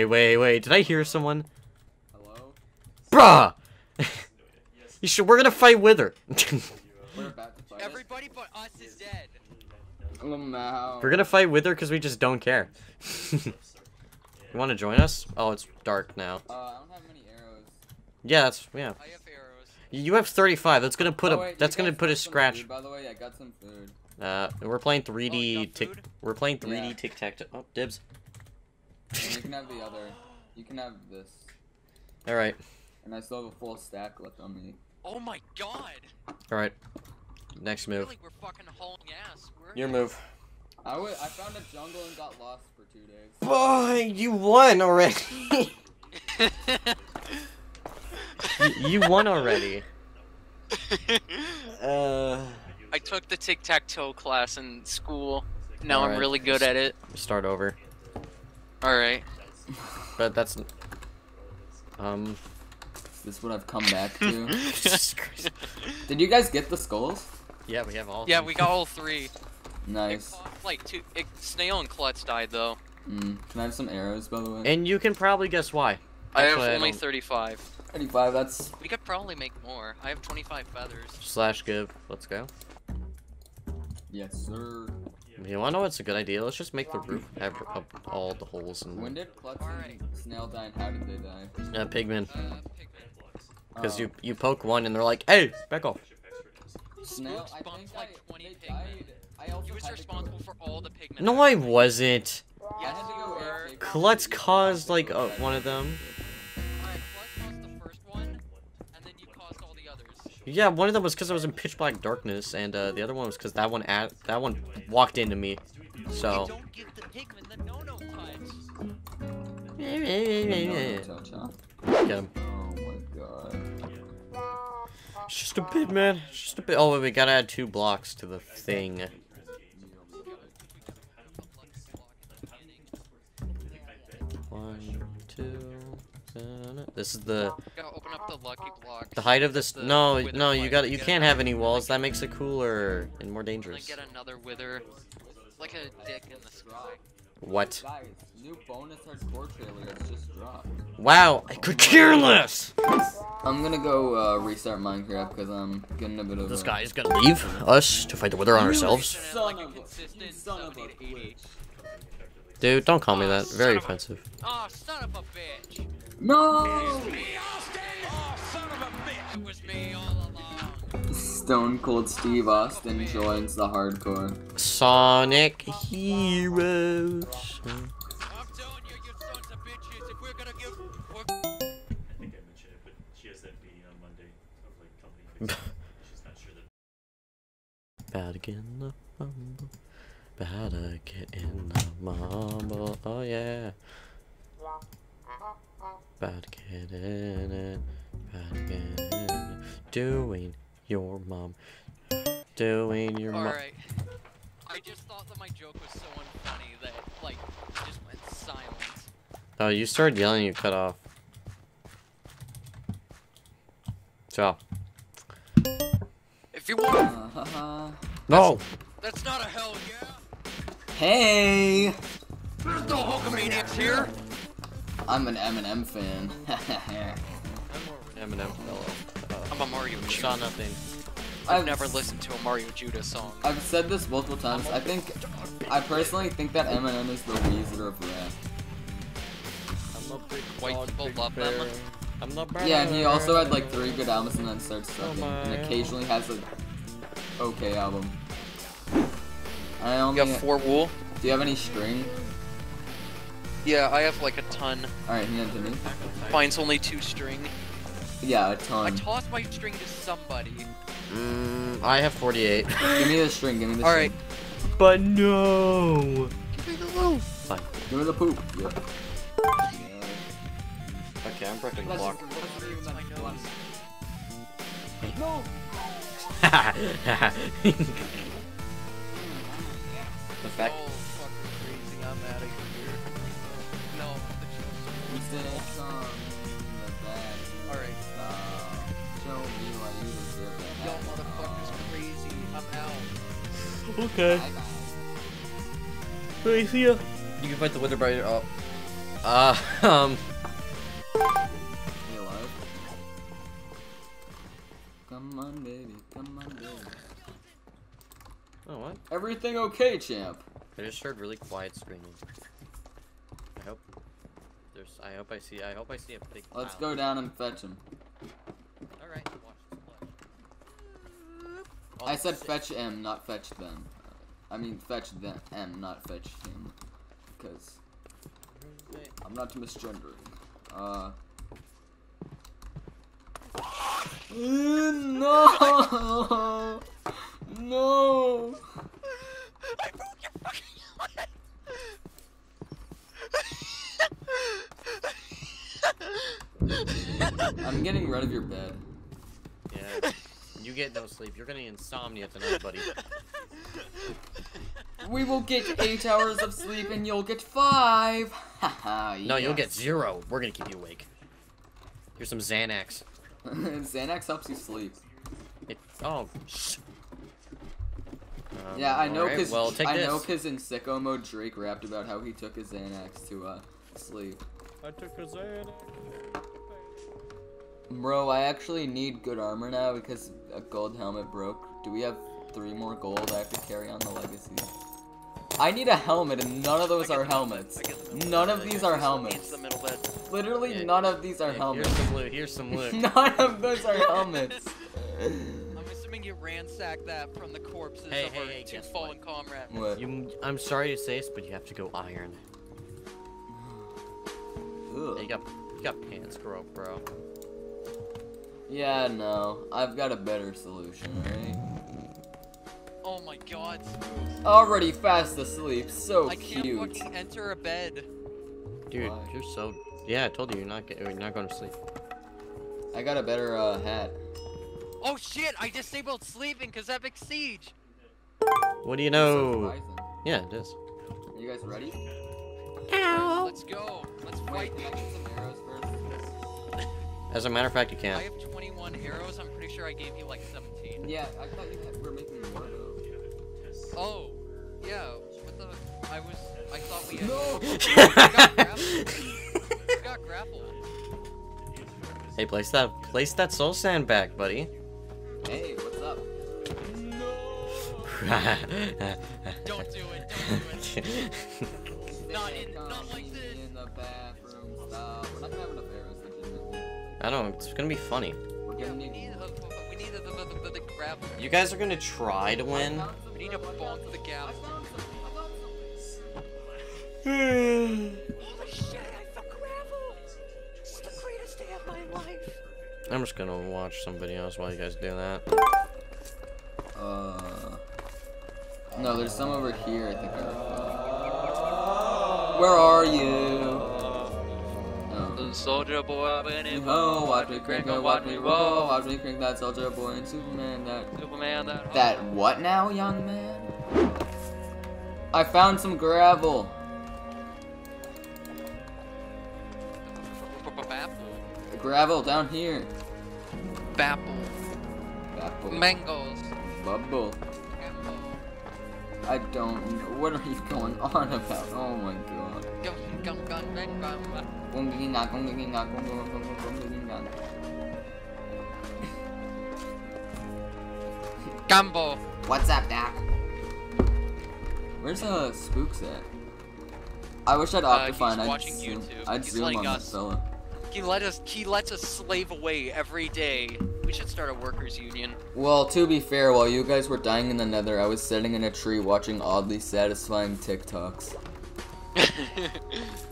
Wait, wait, wait, wait, wait. Did I hear someone? Hello? Bruh! You should. We're gonna fight Wither. We're about to fight. Everybody but us is dead. Oh. We're gonna fight Wither because we just don't care. you want to join us? Oh, it's dark now. Uh, I don't have many arrows. Yeah, that's yeah. I have arrows. You have 35. That's gonna put Oh, a. wait, you that's gonna put a scratch. food, by the way, I got some food. Uh, we're playing Oh, 3D you got tick. We're playing 3D Yeah. tic tac. Oh, dibs. And you can have the other. You can have this. All right, And I still have a full stack left on me. Oh my god! all right. Next I feel move. like we're fucking hauling ass. We're Your move. I found a jungle and got lost for two days. Boy, you won already. you, you won already. Uh, I took the tic tac toe class in school. Now Alright. I'm really good at it. start over. Alright. But that's. Um. This Is what I've come back to? Did you guys get the skulls? Yeah, we have all. Yeah, them. we got all three. Nice. It cost, like two. It, Snail and Klutz died though. Mm. Can I have some arrows, by the way? And you can probably guess why. I have Actually, I only don't- 35. 35, that's... We could probably make more. I have 25 feathers. Slash give. Let's go. Yes, sir. You wanna know what's a good idea? Let's just make the roof have up all the holes When and did Klutz Alright. and Snail die how did they die? uh, pigmen. Uh, pigmen. Because Oh. you you poke one and they're like, hey, back off. Snail, I spawned think like I, 20 they pigmen. died. I also He was had to go- responsible for all the pigmen. No, I wasn't. I Yes, you were. Klutz caused like uh, one of them. Yeah, one of them was because I was in pitch black darkness, and uh, the other one was because that one at that one walked into me. So. You don't give the pigmen the no-no touch. Get him. Oh my god. It's just a bit, man. It's just a bit. Oh, wait, we gotta add two blocks to the thing. One, two. This is the Gotta open up the lucky blocks. the height of this. No, no, you got to You can't have any walls. That makes it cooler and more And dangerous. get another wither. Like a dick in the sky. What? Guys, new bonus hardcore trailer that's just dropped. Wow, I could care less. I'm gonna go uh, restart Minecraft because I'm getting a bit of This a... guy is gonna leave us to fight the wither on ourselves. Like Son a of a- consistent you son of a 70 to 80. Dude, don't call me Ah, that. Very offensive. Oh, son of a bitch! No! Stone Cold Steve Austin joins the hardcore. Sonic Heroes. I'm telling you, you sons of bitches, if we're gonna give. We're... I think I mentioned it, but she has that meeting on Monday of like company fixing. She's not sure that About to get in the mumble. About to get in the mumble. Oh yeah. About to get in it. About to get in it. Doing your mom. Doing your mom. Alright. I just thought that my joke was so unfunny that, like, it just went silent. Oh, you started yelling, you cut off. So. If you want, Uh-huh. No! that's not a hell yeah. Hey! There's no Hulkamaniacs here. I'm an Eminem fan. Eminem fellow. I'm a Mario Uh, Judah. saw nothing. I've never listened to a Mario Judah song. I've said this multiple times. I think, I personally think that Eminem is the Weezer of rap. I'm a big White dog, people big love bear. them. I'm the Yeah, and he also had like three good albums and then starts Oh sucking. and occasionally has a okay album. I You only. have four wool? Do you have any string? Yeah, I have like a ton. Alright, hand it to me. Mine's only two string. Yeah, a I ton. I tossed my string to somebody. Mm, I have 48. give me the string, give me the Alright. string. Alright. But no! Give me the loaf! Fine. Give me the poop. Yeah. Okay, I'm breaking the Let's- block. let's leave that My one. nose. No! the fact. Okay. Bye bye. Hey, see ya. You can fight the Wither Biter up. Uh, um. You alive? Come on, baby. Come on, baby. Oh, what? Everything okay, champ? I just heard really quiet screaming. I hope there's. I hope I see. I hope I see a big. Let's pile. go down and fetch him. All right. Watch this flash. I said fetch M, not fetch them. I mean fetch them M, not fetch him. Because I'm not misgendering. Uh. No! No! I broke your fucking leg. I'm getting rid of your bed. Yeah. You get no sleep. You're getting insomnia tonight, buddy. We will get eight hours of sleep and you'll get five. Haha, No, you'll get zero. We're gonna keep you awake. Here's some Xanax. Xanax helps you sleep. It. Oh. Shh. Um, Yeah, I know alright, because Well, I this. know because in sicko mode Drake rapped about how he took his Xanax to uh sleep. I took a Xanax. Bro, I actually need good armor now because a gold helmet broke. Do we have three more gold? I have to carry on the legacy. I need a helmet and none of those are the middle bed, helmets. I get the middle None of these are helmets. It's the middle bed. Literally Yeah. none of these are Yeah, helmets. Here's some loot. Here's some loot. None of those are helmets. I'm assuming you ransacked that from the corpses Hey, of hey, our hey, two guess fallen comrades. what? You, I'm sorry to say this, but you have to go iron. Ugh. Yeah, you got, you got pants, bro, bro. Yeah, no. I've got a better solution, alright? Oh my god, Smooth. Already fast asleep, so I can't cute. fucking enter a bed. Dude, Why? you're so. Yeah, I told you you're not. Get, you're not going to sleep. I got a better uh, hat. Oh shit, I disabled sleeping because Epic Siege. What do you know? surprising. Yeah, it is. Are you guys ready? Ow! Let's go. Let's Wait, fight. can I get some arrows first? As a matter of fact, you I I gave you like 17. Yeah, I thought you had, were making more though. Oh, yeah. What the? I was. I thought we had. No! We got grappled. Got grappled. hey, place that. Place that soul sand back, buddy. Hey, what's up? Don't do it. Don't do it. Not in. Not like this. In the bathroom, stop. We're not gonna have enough arrows. I don't know. It's gonna be funny. We're gonna need. You guys are gonna try to win. We need to bonk the gap. I'm Holy shit! I found gravel. This is the greatest day of my life. just gonna watch somebody else while you guys do that. Uh. No, there's some over here. I think. Are... Where are you? Soldier boy, it Oh, watch me crank, oh, watch me roll, watch me crank that soldier boy and Superman that. Superman that. That what now, young man? I found some gravel. Bapple. Gravel down here. Bapple. Apple. Mangoes. Bubble. I don't know. What are you going on about? Oh my god. Gum gum gum Gunginga, gunginga, gunginga, gunginga. Gumbo. What's up, Doc? Where's uh Spooks at? I wish I'd Uh, he's Optifine. I'd watching zoom, YouTube. I'd He's zoom on that us- fella. He let us. He lets us slave away every day. We should start a workers' union. Well, to be fair, while you guys were dying in the nether, I was sitting in a tree watching oddly satisfying TikToks.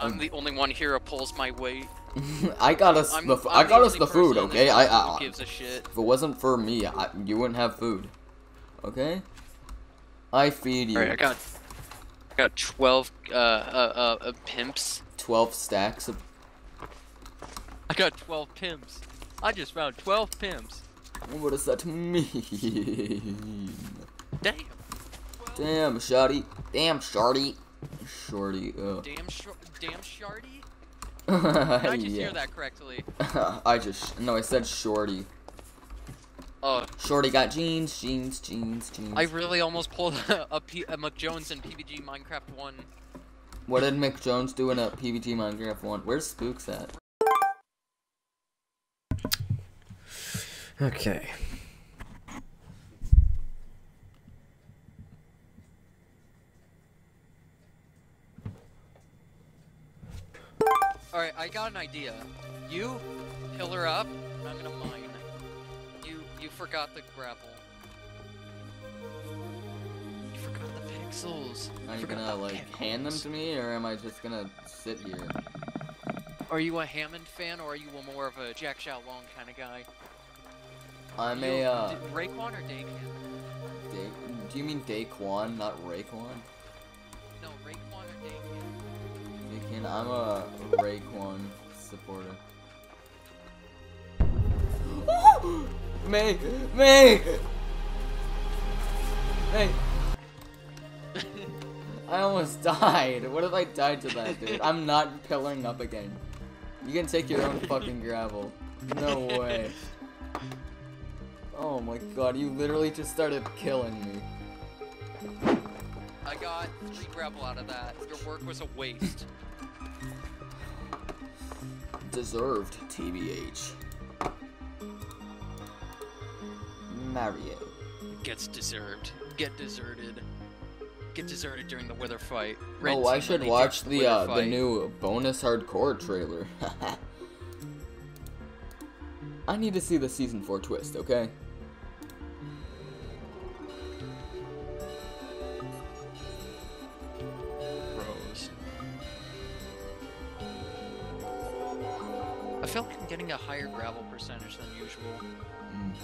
I'm the only one here who pulls my weight. I got us I'm, the f- I'm I got us the food, person in this okay? I, I gives a shit. if it wasn't for me, I, you wouldn't have food. Okay? I feed you Alright, I got. I got 12 uh, uh, uh, uh, pimps. 12 stacks of I got 12 pimps. I just found 12 pimps. What does that mean? Damn. Damn, shorty. Damn, shorty. Shorty. Ugh. Damn, sh- damn shardy? Did I just yeah. hear that correctly? I just no, I said shorty. Oh, Shorty got jeans, jeans, jeans, jeans. I really almost pulled a a, a, P, a McJones in PBG Minecraft 1. What did Mick Jones do in a PBG Minecraft one? Where's Spooks at? Okay. Alright, I got an idea. You pillar up, and I'm gonna mine. You you forgot the gravel. You forgot the pixels. Are you gonna the like hand them to me, or am I just gonna sit here? Are you a Hammond fan or are you a more of a Jack Shao Long kind of guy? I'm You- a uh. D- Raekwon or Dakin? Da- do you mean Daquan, not Raekwon? No, Raekwon Daquan, I'm a Raekwon supporter. May, May, May. I almost died. What if I died to that, dude? I'm not pillaring up again. You can take your own fucking gravel. No way. Oh my god, you literally just started killing me. I got three gravel out of that. Your work was a waste. Deserved, TBH. Mario. Gets deserved. Get deserted. Get deserted during the wither fight. Red oh, I should watch do the uh, the new bonus hardcore trailer. I need to see the season four twist, okay? I feel like I'm getting a higher gravel percentage than usual. Mm.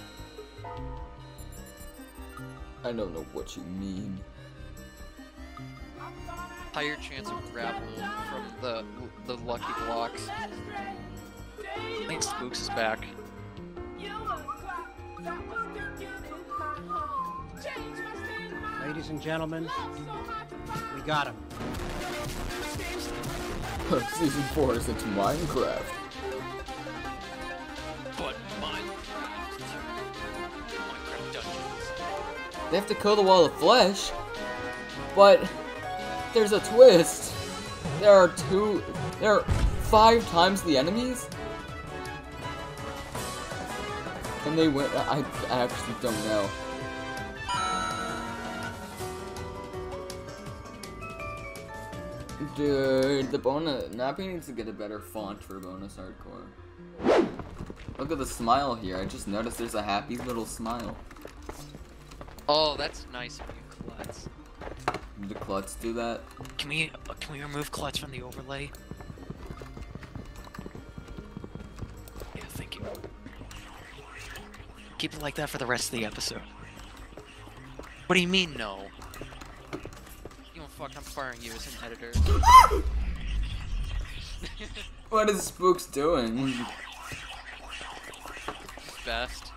I don't know what you mean. Higher chance of gravel from the the lucky blocks. I think Spooks is back. Ladies and gentlemen, we got him. season four is it's Minecraft. They have to kill the wall of flesh, but there's a twist. There are two. There are five times the enemies, and they went. I, I actually don't know. Dude, the bonus Nappy needs to get a better font for bonus hardcore. Look at the smile here. I just noticed there's a happy little smile. Oh, that's nice of you, Klutz. The Klutz do that? Can we uh, can we remove Klutz from the overlay? Yeah, thank you. Keep it like that for the rest of the episode. What do you mean, no? You don't fuck, I'm firing you as an editor. What is Spooks doing? Best.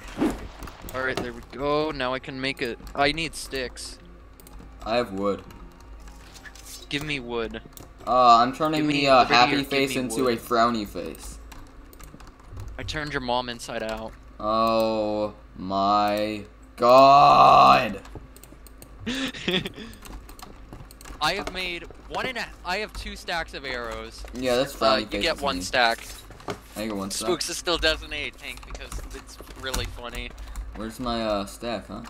Alright, there we go. Now I can make it. I need sticks. I have wood. Give me wood. Uh, I'm turning me the uh, happy face into wood. a frowny face. I turned your mom inside out. Oh my god! I have made one and a. I have two stacks of arrows. Yeah, that's Uh, you get one stack. I get one stack. Spooks is still designated tank because it's really funny. Where's my uh stack, huh?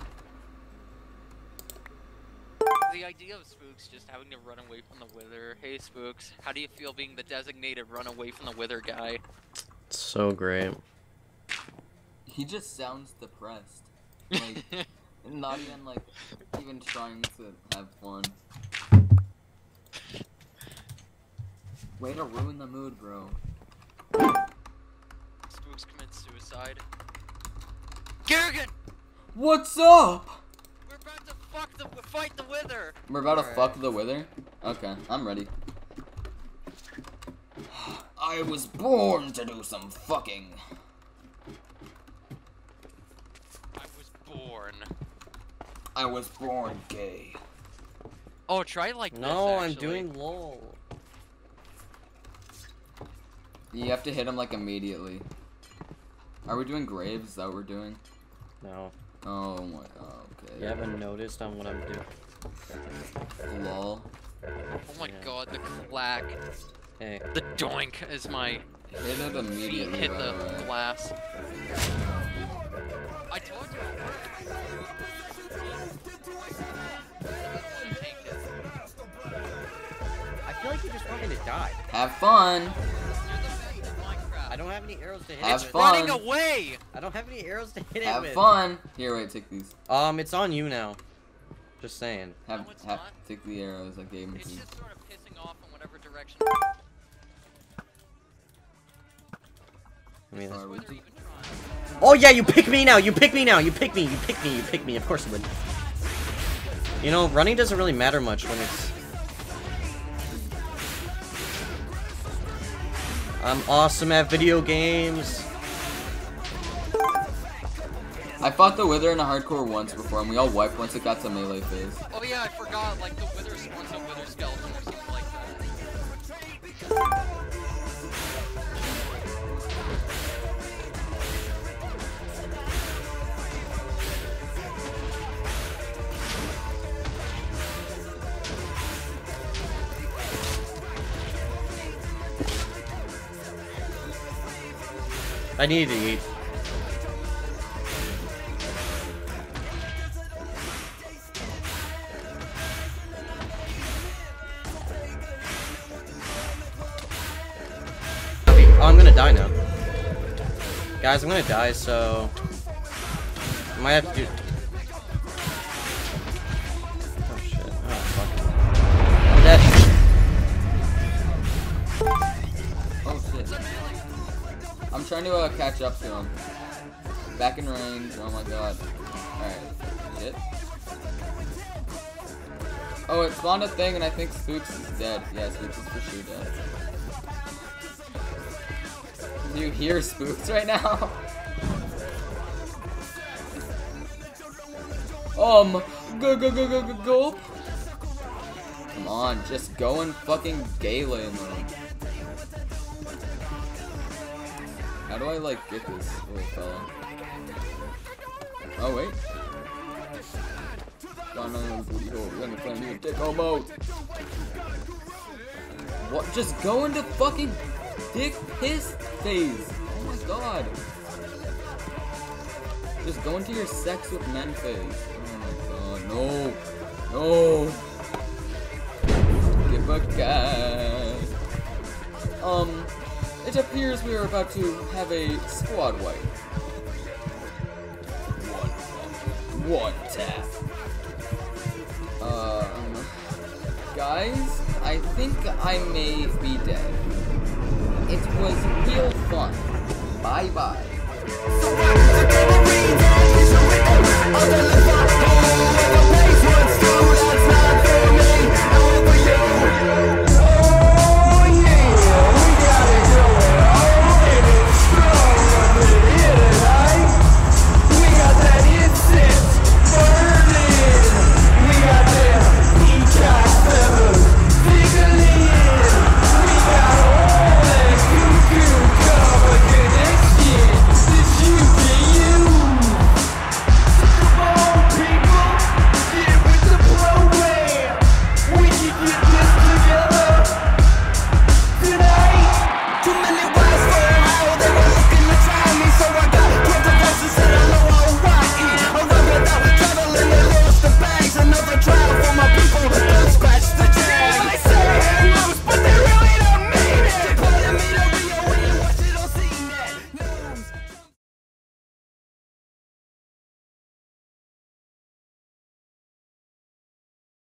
The idea of Spooks just having to run away from the Wither. Hey Spooks, how do you feel being the designated run away from the Wither guy? So great. He just sounds depressed. Like, not even like, even trying to have fun. Way to ruin the mood, bro. Spooks commits suicide. Garrigan! What's up? We're about to fuck the fight the Wither! We're about to Alright. fuck the wither? Okay, I'm ready. I was born to do some fucking. I was born. I was born gay. Oh, try like this, No, I'm doing lol. You have to hit him like immediately. Are we doing graves? Is that what we're doing? No. Oh my. Oh, okay. You haven't noticed on what I'm doing. Lol. Oh my Yeah. god, the clack. Hey. The doink is my Hit it feet immediately. hit the the way. glass. I told you. I feel like you just want me to die. Have fun. Have any arrows to hit Have it with. fun. Running away! I don't have any arrows to hit it Have with. fun. Here, wait. Take these. Um, it's on you now. Just saying. Have No, have not. take the arrows I gave him It's to you. just sort of pissing off in whatever direction. I mean, Sorry. Whether oh yeah, you pick me now. You pick me now. You pick me. You pick me. You pick me. Of course you would. You know, running doesn't really matter much when it's. I'm awesome at video games. I fought the Wither in a hardcore once before, and we all wiped once it got to melee phase. Oh yeah, I forgot, like the wither one's a wither skeleton I need to eat. Oh, I'm gonna die now. Guys, I'm gonna die, so... I might have to do... trying to uh, catch up to him. Back in range. Oh my god. Alright. Oh, it spawned a thing, and I think Spooks is dead. Yeah, Spooks is for sure dead. Do you hear Spooks right now? um, go go go go go go. Come on, just go and fucking gala in How do I like get this little fella? Oh wait. Down on booty hole. We're gonna new dick homo. What? Just go into fucking dick piss phase. Oh my god. Just go into your sex with men phase. Oh my god. No. No. Give a cat. Um. It appears we are about to have a squad wipe. One, one tap. Um, guys, I think I may be dead. It was real fun. Bye bye.